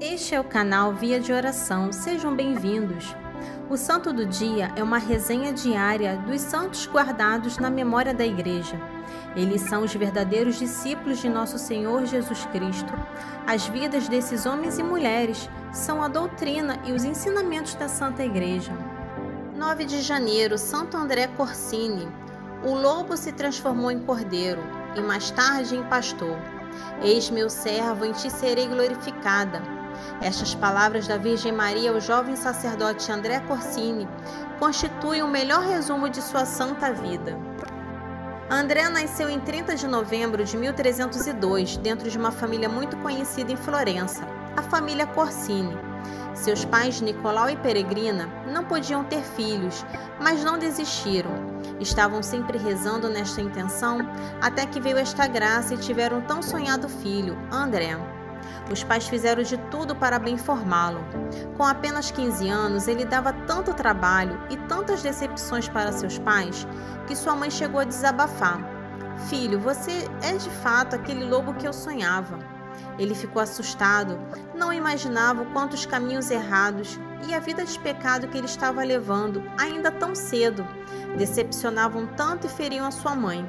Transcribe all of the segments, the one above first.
Este é o canal Via de Oração, sejam bem-vindos. O Santo do Dia é uma resenha diária dos santos guardados na memória da Igreja. Eles são os verdadeiros discípulos de nosso Senhor Jesus Cristo. As vidas desses homens e mulheres são a doutrina e os ensinamentos da Santa Igreja. 9 de janeiro, Santo André Corsini. O lobo se transformou em cordeiro e mais tarde em pastor. Eis meu servo, em ti serei glorificada. Estas palavras da Virgem Maria ao jovem sacerdote André Corsini constituem o melhor resumo de sua santa vida. André nasceu em 30 de novembro de 1302, dentro de uma família muito conhecida em Florença, a família Corsini. Seus pais, Nicolau e Peregrina, não podiam ter filhos, mas não desistiram. Estavam sempre rezando nesta intenção, até que veio esta graça e tiveram um tão sonhado filho, André. Os pais fizeram de tudo para bem formá-lo. Com apenas 15 anos, ele dava tanto trabalho e tantas decepções para seus pais que sua mãe chegou a desabafar: Filho, você é de fato aquele lobo que eu sonhava. Ele ficou assustado, não imaginava quantos caminhos errados e a vida de pecado que ele estava levando, ainda tão cedo, decepcionavam tanto e feriam a sua mãe.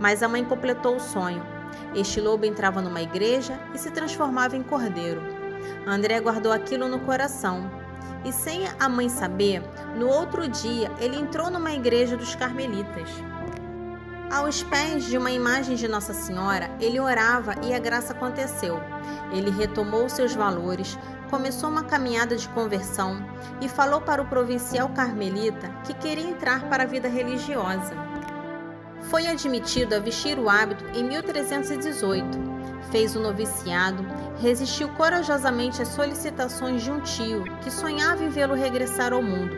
Mas a mãe completou o sonho. Este lobo entrava numa igreja e se transformava em cordeiro. André guardou aquilo no coração. E sem a mãe saber, no outro dia ele entrou numa igreja dos carmelitas. Aos pés de uma imagem de Nossa Senhora, ele orava e a graça aconteceu. Ele retomou seus valores, começou uma caminhada de conversão e falou para o provincial carmelita que queria entrar para a vida religiosa. Foi admitido a vestir o hábito em 1318. Fez o noviciado, resistiu corajosamente às solicitações de um tio que sonhava em vê-lo regressar ao mundo.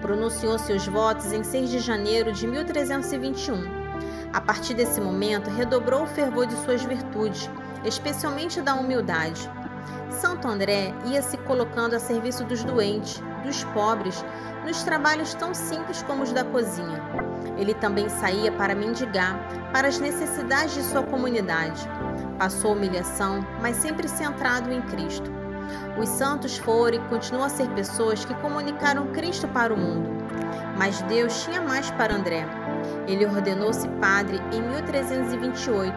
Pronunciou seus votos em 6 de janeiro de 1321. A partir desse momento, redobrou o fervor de suas virtudes, especialmente da humildade. Santo André ia se colocando a serviço dos doentes, dos pobres, nos trabalhos tão simples como os da cozinha. Ele também saía para mendigar, para as necessidades de sua comunidade. Passou humilhação, mas sempre centrado em Cristo. Os santos foram e continuam a ser pessoas que comunicaram Cristo para o mundo. Mas Deus tinha mais para André. Ele ordenou-se padre em 1328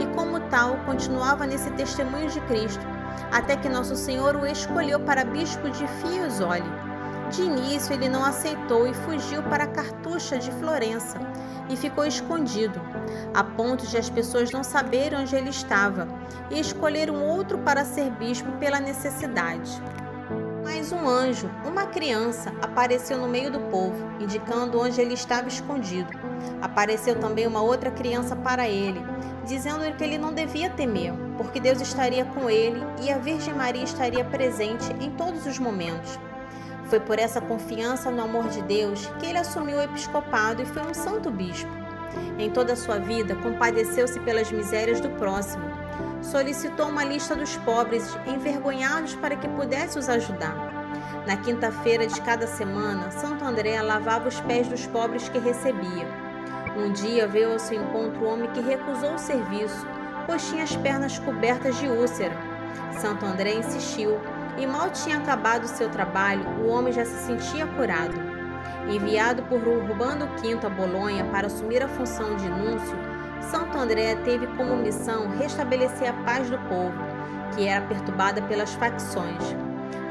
e, como tal, continuava nesse testemunho de Cristo, até que Nosso Senhor o escolheu para bispo de Fiesole. De início, ele não aceitou e fugiu para a Cartucha de Florença e ficou escondido, a ponto de as pessoas não saberem onde ele estava e escolheram outro para ser bispo pela necessidade. Mas um anjo, uma criança, apareceu no meio do povo, indicando onde ele estava escondido. Apareceu também uma outra criança para ele, dizendo que ele não devia temer, porque Deus estaria com ele e a Virgem Maria estaria presente em todos os momentos. Foi por essa confiança no amor de Deus que ele assumiu o episcopado e foi um santo bispo. Em toda a sua vida, compadeceu-se pelas misérias do próximo. Solicitou uma lista dos pobres envergonhados para que pudesse os ajudar. Na quinta-feira de cada semana, Santo André lavava os pés dos pobres que recebia. Um dia veio ao seu encontro o homem que recusou o serviço, pois tinha as pernas cobertas de úlcera. Santo André insistiu, e mal tinha acabado seu trabalho, o homem já se sentia curado. Enviado por Urbano V a Bolonha para assumir a função de núncio, Santo André teve como missão restabelecer a paz do povo, que era perturbada pelas facções.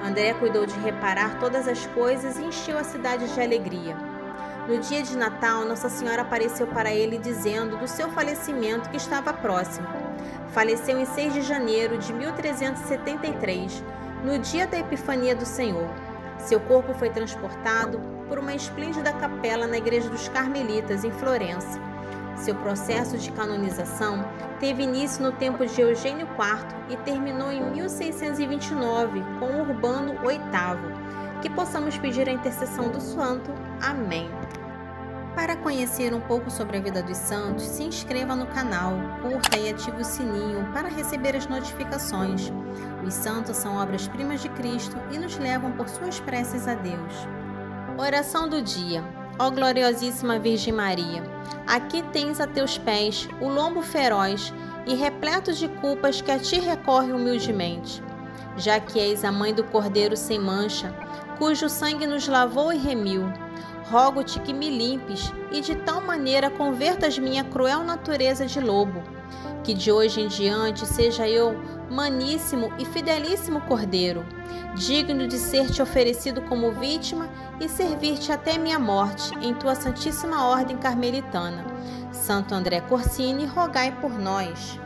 André cuidou de reparar todas as coisas e encheu a cidade de alegria. No dia de Natal, Nossa Senhora apareceu para ele dizendo do seu falecimento que estava próximo. Faleceu em 6 de janeiro de 1373 no dia da Epifania do Senhor. Seu corpo foi transportado por uma esplêndida capela na Igreja dos Carmelitas, em Florença. Seu processo de canonização teve início no tempo de Eugênio IV e terminou em 1629 com Urbano VIII. Que possamos pedir a intercessão do santo. Amém. Para conhecer um pouco sobre a vida dos santos, se inscreva no canal, curta e ative o sininho para receber as notificações. Os santos são obras-primas de Cristo e nos levam por suas preces a Deus. Oração do dia. Ó gloriosíssima Virgem Maria, aqui tens a teus pés o lombo feroz e repleto de culpas que a ti recorre humildemente. já que és a mãe do Cordeiro sem mancha, cujo sangue nos lavou e remiu. Rogo-te que me limpes e de tal maneira convertas minha cruel natureza de lobo, que de hoje em diante seja eu maníssimo e fidelíssimo Cordeiro, digno de ser te oferecido como vítima e servir-te até minha morte em tua Santíssima Ordem Carmelitana. Santo André Corsini, rogai por nós.